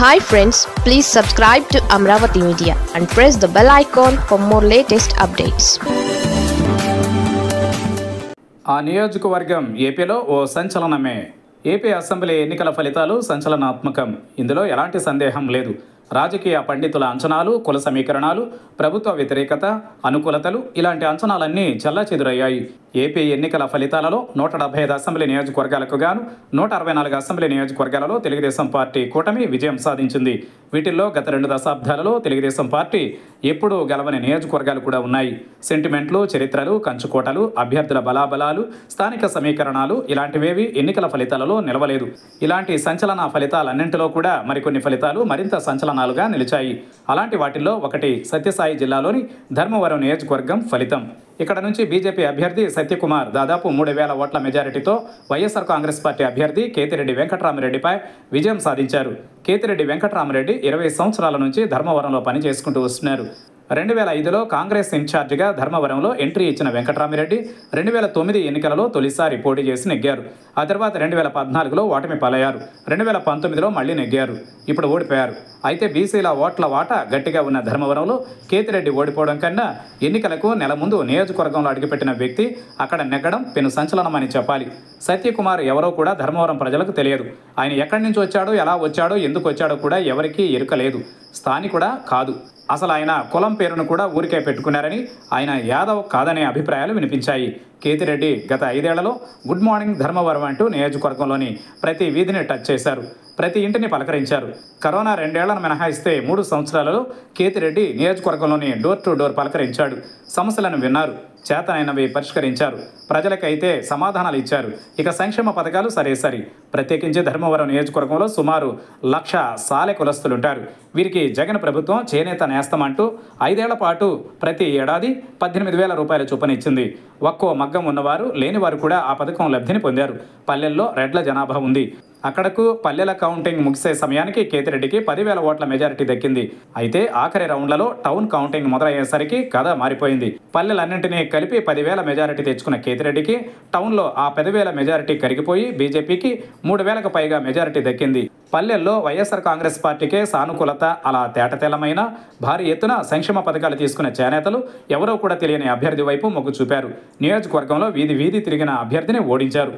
Hi friends please subscribe to Amaravati media and press the bell icon for more latest updates ఆ నియోజకవర్గం ఏపీలో ఓ సంచలనమే. AP assembly ఎన్నికల ఫలితాలు సంచలనాత్మకం. ఇందులో ఎలాంటి సందేహం లేదు. రాజకీయ పండితుల అంచనాలు కుల సమీకరణాలు ప్రభుత్వ వ్యతిరేకత అనుకూలతలు ఇలాంటి అంచనాలన్నీ చెల్లాచెదురయ్యాయి ఏపీ ఎన్నికల ఫలితాలలో నూట డెబ్బై ఐదు అసెంబ్లీ నియోజకవర్గాలకు గాను నూట అరవై నాలుగు అసెంబ్లీ నియోజకవర్గాలలో తెలుగుదేశం పార్టీ కూటమి విజయం సాధించింది. వీటిల్లో గత రెండు దశాబ్దాలలో తెలుగుదేశం పార్టీ ఎప్పుడూ గెలవని నియోజకవర్గాలు కూడా ఉన్నాయి. సెంటిమెంట్లు చరిత్రలు కంచుకోటలు అభ్యర్థుల బలాబలాలు స్థానిక సమీకరణాలు ఇలాంటివేవి ఎన్నికల ఫలితాలలో నిలవలేదు. ఇలాంటి సంచలన ఫలితాలన్నింటిలో కూడా మరికొన్ని ఫలితాలు మరింత సంచలన స్థానాలుగా నిలిచాయి. అలాంటి వాటిల్లో ఒకటి సత్యసాయి జిల్లాలోని ధర్మవరం నియోజకవర్గం ఫలితం. ఇక్కడ నుంచి బీజేపీ అభ్యర్థి సత్యకుమార్ దాదాపు మూడు వేల ఓట్ల మెజారిటీతో వైఎస్ఆర్ కాంగ్రెస్ పార్టీ అభ్యర్థి కేతిరెడ్డి వెంకటరామరెడ్డిపై విజయం సాధించారు. కేతిరెడ్డి వెంకటరామరెడ్డి ఇరవై సంవత్సరాల నుంచి ధర్మవరంలో పని చేసుకుంటూ వస్తున్నారు. రెండు వేల ఐదులో కాంగ్రెస్ ఇన్ఛార్జిగా ధర్మవరంలో ఎంట్రీ ఇచ్చిన వెంకటరామిరెడ్డి రెండు వేల తొమ్మిది ఎన్నికలలో తొలిసారి పోటీ చేసి నెగ్గారు. ఆ తర్వాత రెండు వేల పద్నాలుగులో ఓటమి పాలయ్యారు. రెండు వేల పంతొమ్మిదిలో మళ్ళీ నెగ్గారు. ఇప్పుడు ఓడిపోయారు. అయితే బీసీల ఓట్ల వాట గట్టిగా ఉన్న ధర్మవరంలో కేతిరెడ్డి ఓడిపోవడం కన్నా ఎన్నికలకు నెల ముందు నియోజకవర్గంలో అడుగుపెట్టిన వ్యక్తి అక్కడ నెగ్గడం పెను సంచలనమని చెప్పాలి. సత్యకుమార్ ఎవరో కూడా ధర్మవరం ప్రజలకు తెలియదు. ఆయన ఎక్కడి నుంచి వచ్చాడో ఎలా వచ్చాడో ఎందుకు వచ్చాడో కూడా ఎవరికీ ఎరుకలేదు స్థానికుడా కాదు. అసలు ఆయన కులం పేరును కూడా ఊరికే పెట్టుకున్నారని ఆయన యాదవ్ కాదనే అభిప్రాయాలు వినిపించాయి. కేతిరెడ్డి గత ఐదేళ్ళలో గుడ్ మార్నింగ్ ధర్మవరం అంటూ నియోజకవర్గంలోని ప్రతి వీధిని టచ్ చేశారు. ప్రతి ఇంటిని పలకరించారు. కరోనా రెండేళ్ళను మినహాయిస్తే మూడు సంవత్సరాలలో కేతిరెడ్డి నియోజకవర్గంలోని డోర్ టు డోర్ పలకరించాడు. సమస్యలను విన్నారు. చేతనైనవి పరిష్కరించారు. ప్రజలకైతే సమాధానాలు ఇచ్చారు. ఇక సంక్షేమ పథకాలు సరే సరి. ప్రత్యేకించి ధర్మవరం నియోజకవర్గంలో సుమారు లక్ష సాలె కులస్తులుంటారు. వీరికి జగన్ ప్రభుత్వం చేనేత నేస్తమంటూ ఐదేళ్ళ పాటు ప్రతి ఏడాది పద్దెనిమిది వేల రూపాయల చొప్పునిచ్చింది ఒక్కో మగ్గం ఉన్నవారు లేనివారు కూడా ఆ పథకం లబ్ధిని పొందారు. పల్లెల్లో రెడ్ల జనాభా ఉంది. అక్కడకు పల్లెల కౌంటింగ్ ముగిసే సమయానికి కేతిరెడ్డికి పదివేల ఓట్ల మెజారిటీ దక్కింది. అయితే ఆఖరి రౌండ్లలో టౌన్ కౌంటింగ్ మొదలయ్యేసరికి కథ మారిపోయింది. పల్లెలన్నింటినీ కలిపి పదివేల మెజారిటీ తెచ్చుకున్న కేతిరెడ్డికి టౌన్లో ఆ పదివేల మెజారిటీ కరిగిపోయి బీజేపీకి మూడు వేలకు పైగా మెజారిటీ దక్కింది. పల్లెల్లో వైఎస్ఆర్ కాంగ్రెస్ పార్టీకే సానుకూలత అలా తేటతెల్లమైన భారీ ఎత్తున సంక్షేమ పథకాలు తీసుకున్న చేనేతలు ఎవరో కూడా తెలియని అభ్యర్థి వైపు మొగ్గు చూపారు. నియోజకవర్గంలో వీధి వీధి తిరిగిన అభ్యర్థిని ఓడించారు.